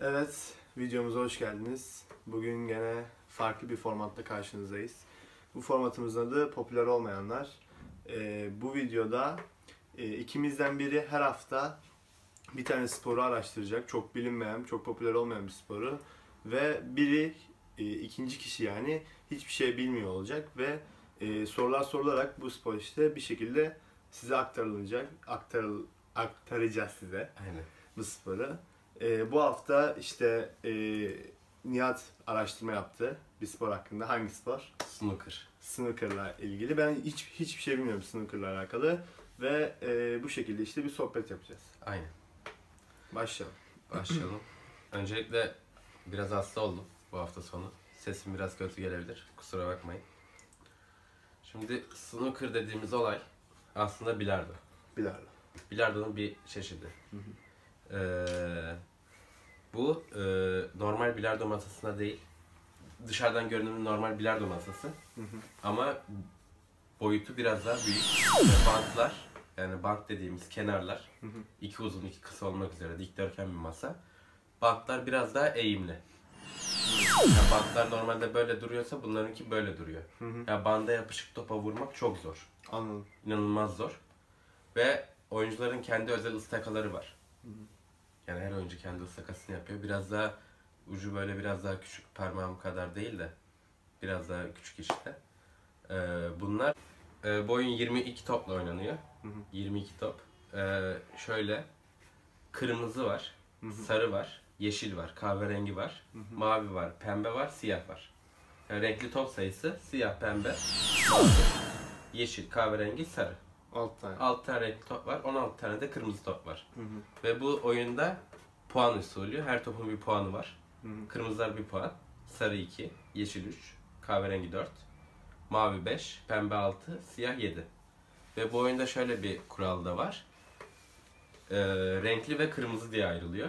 Evet, videomuza hoş geldiniz. Bugün gene farklı bir formatta karşınızdayız. Bu formatımızın adı Popüler Olmayanlar. Ee, bu videoda e, ikimizden biri her hafta bir tane sporu araştıracak. Çok bilinmeyen, çok popüler olmayan bir sporu. Ve biri, e, ikinci kişi yani hiçbir şey bilmiyor olacak ve e, sorular sorularak bu spor işte bir şekilde size aktarılacak, aktarıl, aktaracağız size Aynen. bu sporu. Ee, bu hafta işte e, Nihat araştırma yaptı bir spor hakkında. Hangi spor? Snooker. Snooker'la ilgili. Ben hiç hiçbir şey bilmiyorum snooker'la alakalı ve e, bu şekilde işte bir sohbet yapacağız. Aynen. Başlayalım. Başlayalım. Öncelikle biraz hasta oldum bu hafta sonu. Sesim biraz kötü gelebilir. Kusura bakmayın. Şimdi snooker dediğimiz olay aslında bilardo. Bilardo. Bilardonun bir çeşidi. Ee, bu e, normal bilardo masasına değil. Dışarıdan görünümlü normal bilardo masası. Ama boyutu biraz daha büyük. Bantlar, yani bant dediğimiz kenarlar, iki uzun iki kısa olmak üzere dikdörtgen bir masa. Bantlar biraz daha eğimli. Yani bantlar normalde böyle duruyorsa bunlarınki böyle duruyor. Ya banda yapışık topa vurmak çok zor. Anladım. İnanılmaz zor. Ve oyuncuların kendi özel ıstakaları var. Yani her oyuncu kendi ıstakasını yapıyor. Biraz daha ucu böyle biraz daha küçük parmağım kadar değil de biraz daha küçük işte. Ee, bunlar e, boyun 22 topla oynanıyor. 22 top. Ee, şöyle kırmızı var, sarı var, yeşil var, kahverengi var, mavi var, pembe var, siyah var. Yani renkli top sayısı siyah, pembe, mavi, yeşil, kahverengi, sarı. 6 tane. 6 tane renkli top var, 16 tane de kırmızı top var. Ve bu oyunda puan usulü. Her topun bir puanı var. Kırmızılar bir puan, sarı 2, yeşil 3, kahverengi 4, mavi 5, pembe 6, siyah 7. Ve bu oyunda şöyle bir kural da var. Ee, renkli ve kırmızı diye ayrılıyor.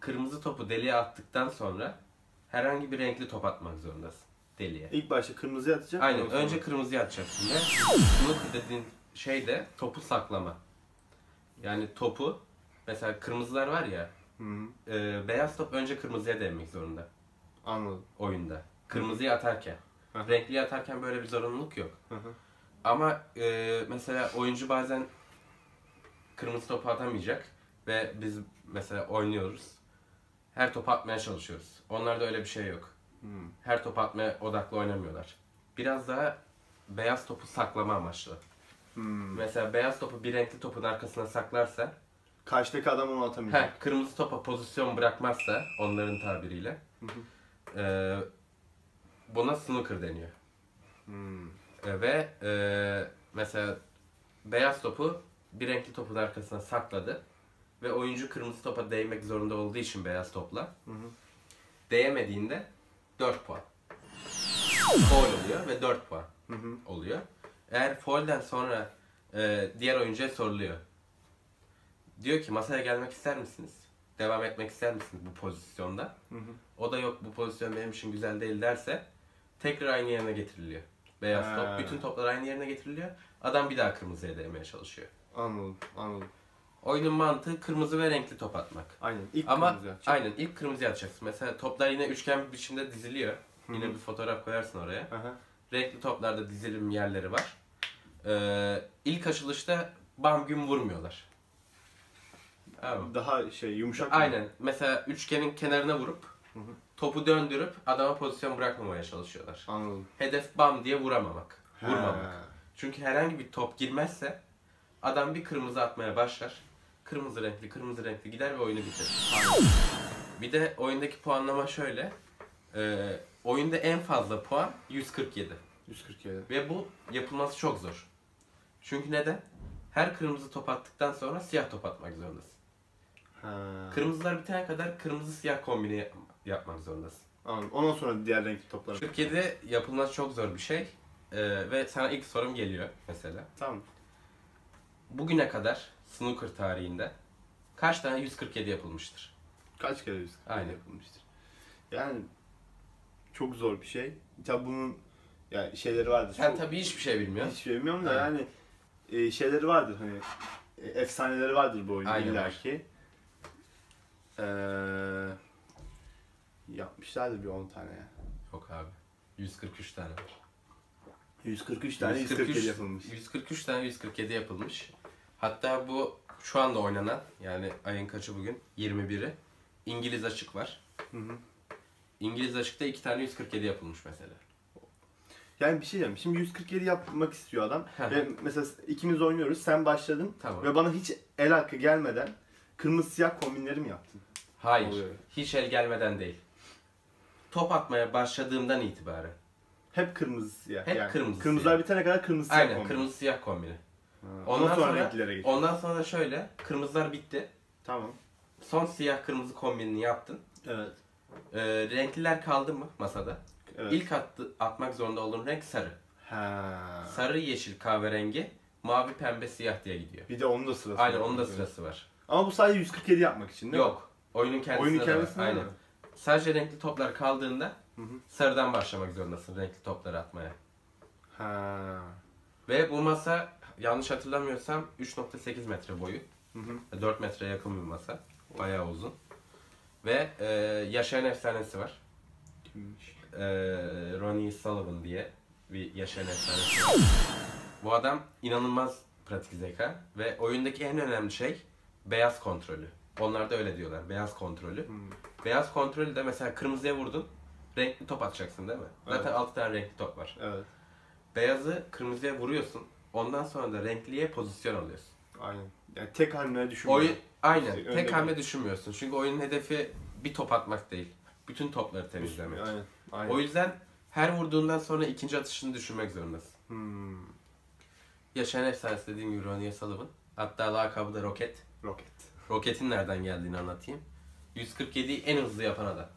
Kırmızı topu deliğe attıktan sonra herhangi bir renkli top atmak zorundasın deliğe. İlk başta kırmızıya atacak. Aynen. Önce kırmızıya atacaksın ve snooker dediğin şey de topu saklama. Yani topu mesela kırmızılar var ya Hı e, beyaz top önce kırmızıya değmek zorunda Anladım. oyunda. Kırmızıya atarken. Hı. Renkliye atarken böyle bir zorunluluk yok. Hı hı. Ama e, mesela oyuncu bazen kırmızı topu atamayacak ve biz mesela oynuyoruz. Her topu atmaya çalışıyoruz. Onlarda öyle bir şey yok. Her topu atmaya odaklı oynamıyorlar. Biraz daha beyaz topu saklama amaçlı. Hmm. Mesela beyaz topu bir renkli topun arkasına saklarsa, Karşıdaki adam onu atamayacak. heh, kırmızı topa pozisyon bırakmazsa onların tabiriyle e, buna snooker deniyor. Hmm. E, ve e, mesela beyaz topu bir renkli topun arkasına sakladı ve oyuncu kırmızı topa değmek zorunda olduğu için beyaz topla Hı hı. değemediğinde 4 puan. Foul oluyor ve 4 puan Hı hı. oluyor. Eğer foul'den sonra e, diğer oyuncuya soruluyor. Diyor ki masaya gelmek ister misiniz? Devam etmek ister misiniz bu pozisyonda? Hı hı. O da yok bu pozisyon benim için güzel değil derse tekrar aynı yerine getiriliyor. Beyaz Ha. top, bütün toplar aynı yerine getiriliyor. Adam bir daha kırmızıya değmeye çalışıyor. Anladım. Anladım. Oyunun mantığı kırmızı ve renkli top atmak. Aynen. İlk Ama kırmızıya atacak. aynen ilk kırmızıya atacaksın. Mesela toplar yine üçgen bir biçimde diziliyor. Yine bir fotoğraf koyarsın oraya. Aha. Renkli toplarda dizilim yerleri var. Ee, ilk açılışta bam güm vurmuyorlar. Daha şey yumuşak. mı? Aynen. Mesela üçgenin kenarına vurup topu döndürüp adama pozisyon bırakmamaya çalışıyorlar. Anladım. Hedef bam diye vuramamak. Vurmamak. Ha. Çünkü herhangi bir top girmezse adam bir kırmızı atmaya başlar. Kırmızı renkli, kırmızı renkli gider ve oyunu bitirir. Bir de oyundaki puanlama şöyle. Ee, oyunda en fazla puan 147. 147. Ve bu yapılması çok zor. Çünkü neden? Her kırmızı top attıktan sonra siyah top atmak zorundasın. Ha. Kırmızılar bitene kadar kırmızı siyah kombini yap- yapmak zorundasın. Anladım. Ondan sonra diğer renkli topları. Türkiye'de yapılması çok zor bir şey. Ee, ve sana ilk sorum geliyor mesela. Tamam. Bugüne kadar snooker tarihinde kaç tane 147 yapılmıştır? Kaç kere 147 Aynen. yapılmıştır? Yani çok zor bir şey. Tabi bunun yani şeyleri vardır. Sen Çok- tabii hiçbir şey bilmiyorsun. Hiç bilmiyorum da Aynen. yani e, şeyleri vardır hani e, efsaneleri vardır bu oyunun Aynen illa ki. Ee, Yapmışlardır bir 10 tane ya. Yok abi. 143 tane var. 143 tane 147 yapılmış. 143 tane 147 yapılmış. Hatta bu şu anda oynanan yani ayın kaçı bugün? 21'i. İngiliz açık var. Hı hı. İngiliz açıkta 2 tane 147 yapılmış mesela. Yani bir şey diyeyim. Şimdi 147 yapmak istiyor adam. Ve mesela ikimiz oynuyoruz. Sen başladın. Tamam. Ve bana hiç el hakkı gelmeden kırmızı siyah kombinleri mi yaptın? Hayır. Oluyor. Hiç el gelmeden değil. Top atmaya başladığımdan itibaren. Hep kırmızı siyah. Hep kırmızı Kırmızılar siyah. bitene kadar kırmızı siyah Aynen kombin. kırmızı siyah kombini. Ha. Ondan Ondan sonra, sonra- renklilere geçiyor. Ondan sonra şöyle kırmızılar bitti. Tamam. Son siyah kırmızı kombinini yaptın. Evet. Ee, renkliler kaldı mı masada? Evet. İlk attı, atmak zorunda olduğun renk sarı. Ha. Sarı, yeşil, kahverengi, mavi, pembe, siyah diye gidiyor. Bir de onun da sırası. Aynen var. onun da sırası var. Ama bu sadece 147 yapmak için değil mi? Yok. Oyunun kendisinde Oyunun de var. kendisinde Aynen. Sadece renkli toplar kaldığında Hı hı. sarıdan başlamak zorundasın renkli topları atmaya. Ha. Ve bu masa yanlış hatırlamıyorsam 3.8 metre boyu. Hı hı. 4 metre yakın bir masa. Bayağı uzun. Ve e, yaşayan efsanesi var. Kimmiş? E, Ronnie Sullivan diye bir yaşayan efsanesi. Bu adam inanılmaz pratik zeka ve oyundaki en önemli şey beyaz kontrolü. Onlar da öyle diyorlar. Beyaz kontrolü. Hmm. Beyaz kontrolü de mesela kırmızıya vurdun. Renkli top atacaksın değil mi? Zaten Evet. 6 tane renkli top var. Evet. Beyazı kırmızıya vuruyorsun. Ondan sonra da renkliye pozisyon alıyorsun. Aynen. Yani tek hamle düşünmüyorum. Oyun aynen. Önde Tek hamle düşünmüyorsun. Çünkü oyunun hedefi bir top atmak değil. Bütün topları temizlemek. Aynen. Aynen. O yüzden her vurduğundan sonra ikinci atışını düşünmek zorundasın. Hmm. Yaşayan efsanesi dediğim gibi Ronnie Sullivan. Hatta lakabı da Roket. Rocket. Roket'in nereden geldiğini anlatayım. 147'yi en hızlı yapan adam.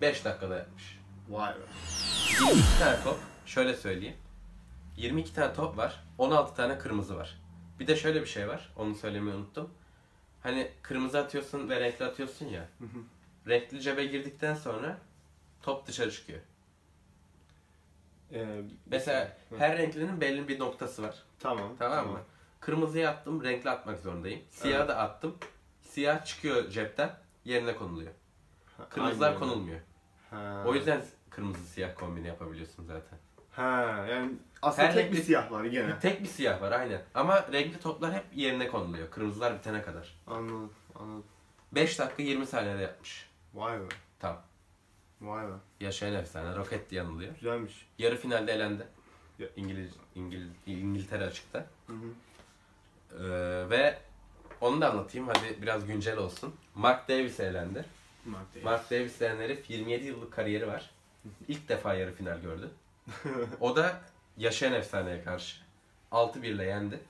5 dakikada yapmış. Vay be. 22 tane top. Şöyle söyleyeyim. 22 tane top var. 16 tane kırmızı var. Bir de şöyle bir şey var. Onu söylemeyi unuttum. Hani kırmızı atıyorsun ve renkli atıyorsun ya. Renkli cebe girdikten sonra top dışarı çıkıyor. Ee, Mesela Hı. her renklinin belli bir noktası var. Tamam. Tamam mı? Kırmızıyı attım, renkli atmak zorundayım. Siyah Evet. da attım. Siyah çıkıyor cepten, yerine konuluyor. Kırmızılar aynen. konulmuyor. Ha. O yüzden kırmızı siyah kombini yapabiliyorsun zaten. Ha yani aslında Her tek bir renkli- siyah var gene. Tek bir siyah var aynen. Ama renkli toplar hep yerine konuluyor. Kırmızılar bitene kadar. Anladım. Anladım. 5 dakika 20 saniyede yapmış. Vay be. Tamam. Vay be. Yaşayan efsane. Roket diye anılıyor. Güzelmiş. Yarı finalde elendi. Ya- İngiliz, İngiliz, İngiltere açıkta. Hı hı. Ee, ve onu da anlatayım. Hadi biraz güncel olsun. Mark Davis elendi. Mark Davis. Mark Davis denen herif 27 yıllık kariyeri var. İlk defa yarı final gördü. O da yaşayan efsaneye karşı. 6-1 ile yendi.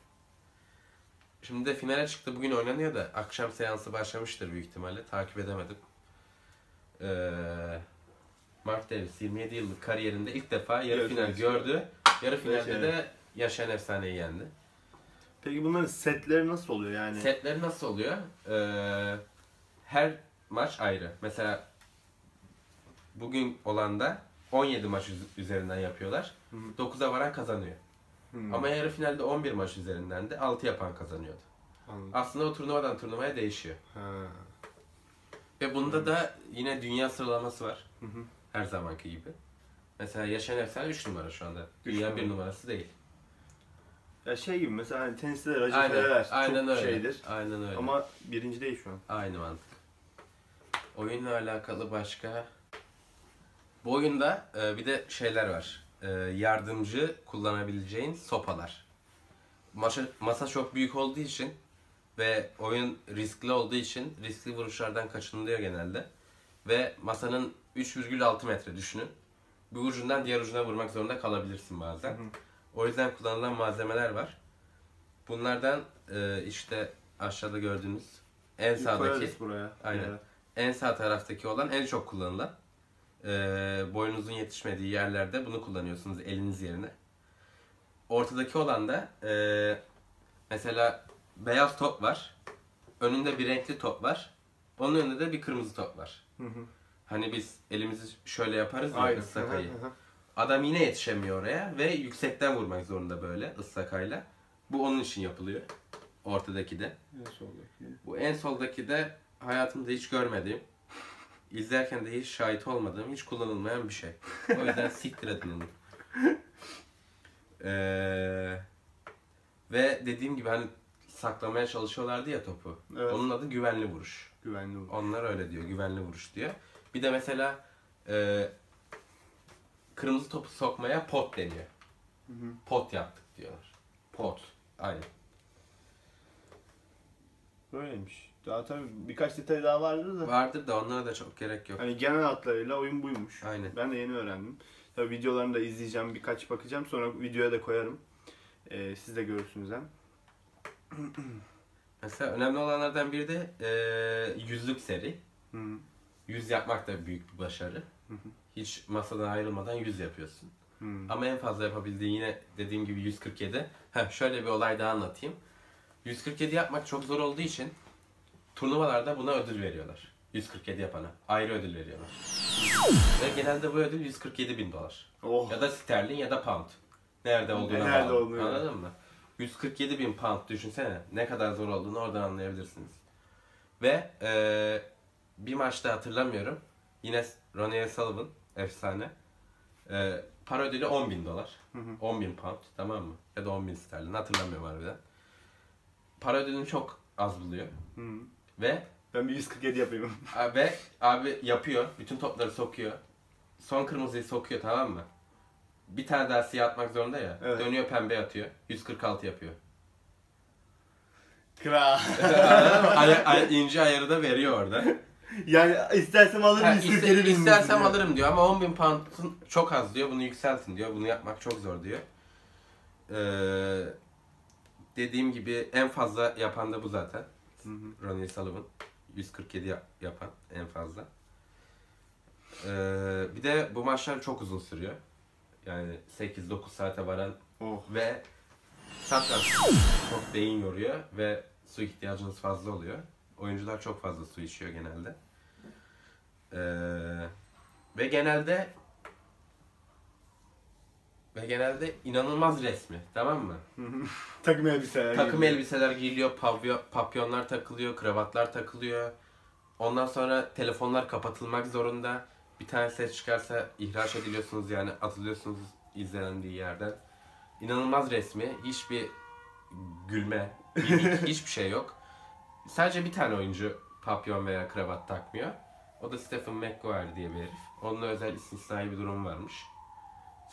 Şimdi de finale çıktı. Bugün oynanıyor da akşam seansı başlamıştır büyük ihtimalle. Takip edemedim. Ee, Mark Davis 27 yıllık kariyerinde ilk defa yarı Yarı final gördü. Yarı finalde Yaşayan. de yaşayan efsaneyi yendi. Peki bunların setleri nasıl oluyor yani? Setleri nasıl oluyor? Ee, her maç ayrı. Mesela bugün olan da 17 maç üz- üzerinden yapıyorlar. Hı. 9'a varan kazanıyor. Hmm. Ama yarı finalde 11 maç üzerinden de 6 yapan kazanıyordu. Anladım. Aslında o turnuvadan turnuvaya değişiyor. Ha. Ve bunda da yine dünya sıralaması var. Hı hı. Her zamanki gibi. Mesela Yaşayan Efsane 3 numara şu anda. Dünya numara. 1 numarası değil. Ya şey gibi mesela hani teniste de Roger Aynen, Federer aynen çok öyle. şeydir. Aynen öyle. Ama birinci değil şu an. Aynı mantık. Oyunla alakalı başka... Bu oyunda e, bir de şeyler var. E, yardımcı kullanabileceğin sopalar. Masa, masa çok büyük olduğu için ve oyun riskli olduğu için riskli vuruşlardan kaçınılıyor genelde. Ve masanın 3,6 metre düşünün. Bir ucundan diğer ucuna vurmak zorunda kalabilirsin bazen. Hı hı. O yüzden kullanılan malzemeler var. Bunlardan e, işte aşağıda gördüğünüz en sağdaki buraya. Aynen. yere. en sağ taraftaki olan en çok kullanılan. Ee, boyunuzun yetişmediği yerlerde bunu kullanıyorsunuz eliniz yerine. Ortadaki olan da ee, mesela beyaz top var. Önünde bir renkli top var. Onun önünde de bir kırmızı top var. Hı hı. Hani biz elimizi şöyle yaparız ya Aynen. hı. Adam yine yetişemiyor oraya ve yüksekten vurmak zorunda böyle ıslakayla. Bu onun için yapılıyor. Ortadaki de. En soldaki. Bu en soldaki de hayatımda hiç görmediğim izlerken de hiç şahit olmadığım, hiç kullanılmayan bir şey. O yüzden siktir edin onu. Ee, ve dediğim gibi hani saklamaya çalışıyorlardı ya topu. Evet. Onun adı güvenli vuruş. Güvenli bu. Onlar öyle diyor, güvenli vuruş diyor. Bir de mesela e, kırmızı topu sokmaya pot deniyor. Hı hı. Pot yaptık diyorlar. Pot. Aynen. Böyleymiş. Daha tabii birkaç detay daha vardır da. Vardır da onlara da çok gerek yok. Hani genel hatlarıyla oyun buymuş. Aynen. Ben de yeni öğrendim. Tabii videolarını da izleyeceğim, birkaç bakacağım. Sonra videoya da koyarım. Ee, siz de görürsünüz hem. Mesela önemli olanlardan biri de e, yüzlük seri. Hı. Yüz yapmak da büyük bir başarı. Hı hı. Hiç masadan ayrılmadan yüz yapıyorsun. Hı. Ama en fazla yapabildiğin yine dediğim gibi 147. Heh, şöyle bir olay daha anlatayım. 147 yapmak çok zor olduğu için turnuvalarda buna ödül veriyorlar. 147 yapana. Ayrı ödül veriyorlar. Ve genelde bu ödül 147 bin dolar. Oh. Ya da sterlin ya da pound. Nerede olduğuna Nerede bağlı. olduğuna. Anladın mı? 147 bin pound düşünsene. Ne kadar zor olduğunu oradan anlayabilirsiniz. Ve eee, bir maçta hatırlamıyorum. Yine Ronnie Sullivan efsane. Eee para ödülü 10 bin dolar. Hı hı. 10 bin pound tamam mı? Ya da 10 bin sterlin hatırlamıyorum harbiden. Para ödülünü çok az buluyor. Hı. Ve Ben bir 147 yapayım. ve abi yapıyor. Bütün topları sokuyor. Son kırmızıyı sokuyor tamam mı? Bir tane daha siyah atmak zorunda ya. Evet. Dönüyor pembe atıyor. 146 yapıyor. Kral. ince ayarı da veriyor orada. yani istersem alırım Ha, 147 iste, bin. istersem diyor. alırım diyor ama 10 bin pound'un çok az diyor. Bunu yükseltin diyor. Bunu yapmak çok zor diyor. Ee, dediğim gibi en fazla yapan da bu zaten. Hı hı. Ronnie Sullivan. 147 yap- yapan en fazla. Ee, bir de bu maçlar çok uzun sürüyor. Yani 8-9 saate varan Oh. ve satranç çok beyin yoruyor ve su ihtiyacınız fazla oluyor. Oyuncular çok fazla su içiyor genelde. Ee, ve genelde ve genelde inanılmaz resmi, tamam mı? Takım elbiseler. Takım gibi. elbiseler giyiliyor, pavyo- papyonlar takılıyor, kravatlar takılıyor. Ondan sonra telefonlar kapatılmak zorunda. Bir tane ses çıkarsa ihraç ediliyorsunuz yani atılıyorsunuz izlendiği yerden. İnanılmaz resmi, hiçbir gülme, mimik, hiçbir şey yok. Sadece bir tane oyuncu papyon veya kravat takmıyor. O da Stephen McGuire diye bir herif. Onunla özel istisnai bir durum varmış.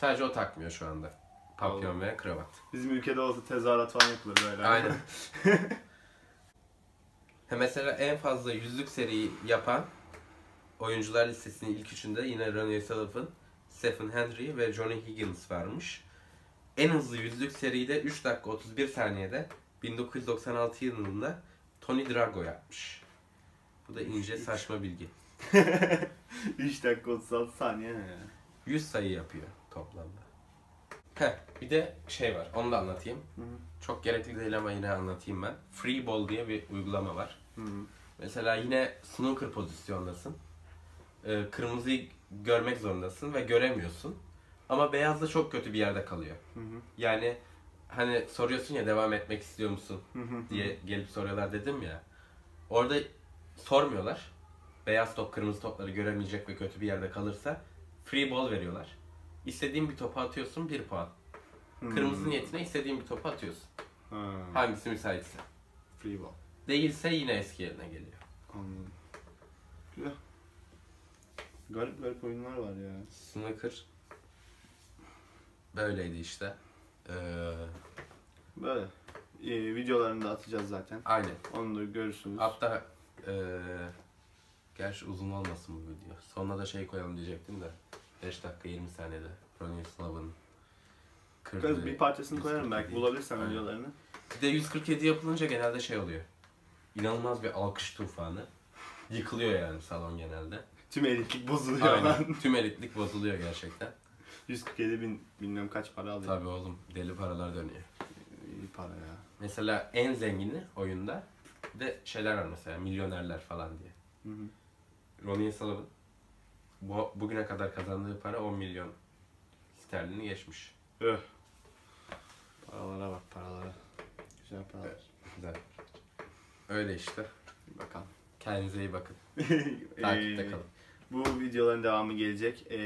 Sadece o takmıyor şu anda. Papyon veya kravat. Bizim ülkede olsa tezahürat falan yapılır böyle. Aynen. Ha, mesela en fazla yüzlük seriyi yapan oyuncular listesinin ilk üçünde yine Ronnie Sullivan, Stephen Hendry ve Johnny Higgins varmış. En hızlı yüzlük seriyi de 3 dakika 31 saniyede 1996 yılında Tony Drago yapmış. Bu da ince saçma bilgi. 3 dakika 36 saniye ne ya? 100 sayı yapıyor toplamda. Heh, bir de şey var, onu da anlatayım. Hı hı. Çok gerekli değil ama yine anlatayım ben. Free Ball diye bir uygulama var. Hı hı. Mesela yine snooker pozisyondasın. Ee, kırmızıyı görmek zorundasın ve göremiyorsun. Ama beyaz da çok kötü bir yerde kalıyor. Hı hı. Yani hani soruyorsun ya devam etmek istiyor musun Hı hı. diye gelip soruyorlar dedim ya. Orada sormuyorlar. Beyaz top kırmızı topları göremeyecek ve kötü bir yerde kalırsa free ball veriyorlar. İstediğin bir topu atıyorsun bir puan. Hı. Kırmızı niyetine istediğin bir topu atıyorsun. Ha. Hangisi müsaitse. Free ball. Değilse yine eski yerine geliyor. Anladım. Güzel. Garip garip oyunlar var ya. Snooker böyleydi işte. Ee, Böyle. Ee, videolarını da atacağız zaten. aynen. Onu da görürsünüz. Hatta ee, gerçi uzun olmasın bu video. Sonuna da şey koyalım diyecektim de. 5 dakika 20 saniyede. Ronnie Sullivan'ın kırdığı bir parçasını koyarım 147. belki bulabilirsem videolarını. Bir de 147 yapılınca genelde şey oluyor. İnanılmaz bir alkış tufanı. Yıkılıyor yani salon genelde. Tüm elitlik bozuluyor Aynen. lan. Tüm elitlik bozuluyor gerçekten. 147 bin bilmem kaç para alıyor. Tabii oğlum deli paralar dönüyor. İyi para ya. Mesela en zengini oyunda bir de şeyler var mesela milyonerler falan diye. Hı hı. Ronnie Sullivan bu, bugüne kadar kazandığı para 10 milyon sterlini geçmiş. Öh. Paralara bak paralara. Güzel paralar. Evet. Güzel. Öyle işte. Bakalım. Kendinize iyi bakın. Takipte kalın. Bu videoların devamı gelecek. Ee,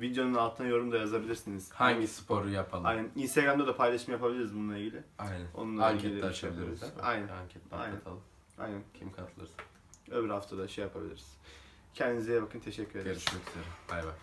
videonun altına yorum da yazabilirsiniz. Hangi sporu yapalım? Aynen. Instagram'da da paylaşım yapabiliriz bununle ilgili. Aynen. Onunla Anket de şey açabiliriz? Aynen. Anket Aynen. patlatalım. Aynen. Kim katılırsa. Öbür hafta da şey yapabiliriz. Kendinize iyi bakın. Teşekkür ederim. Görüşmek üzere. Bay bay.